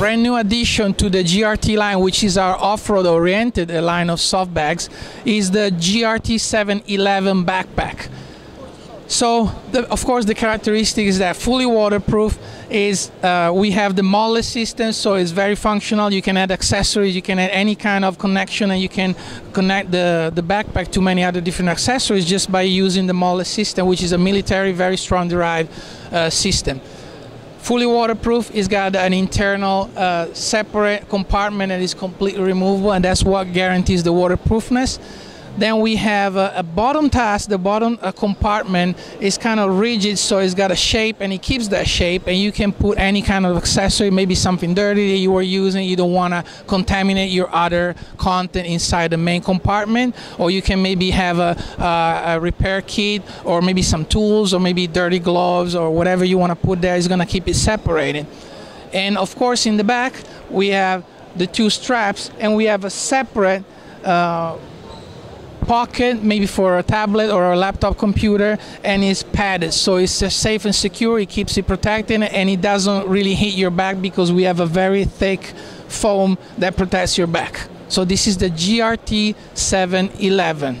brand new addition to the GRT line, which is our off-road oriented line of soft bags, is the GRT 711 backpack. So, the, of course, the characteristic is that fully waterproof. Is uh, we have the MOLLE system, so it's very functional. You can add accessories, you can add any kind of connection, and you can connect the the backpack to many other different accessories just by using the MOLLE system, which is a military, very strong derived uh, system. Fully waterproof. It's got an internal uh, separate compartment that is completely removable, and that's what guarantees the waterproofness. Then we have a, a bottom task. The bottom uh, compartment is kind of rigid, so it's got a shape and it keeps that shape. And you can put any kind of accessory, maybe something dirty that you were using. You don't want to contaminate your other content inside the main compartment, or you can maybe have a, a repair kit, or maybe some tools, or maybe dirty gloves, or whatever you want to put there is going to keep it separated. And of course, in the back we have the two straps, and we have a separate. Uh, pocket, maybe for a tablet or a laptop computer, and it's padded, so it's safe and secure. It keeps it protected, and it doesn't really hit your back because we have a very thick foam that protects your back. So this is the GRT 711.